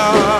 love.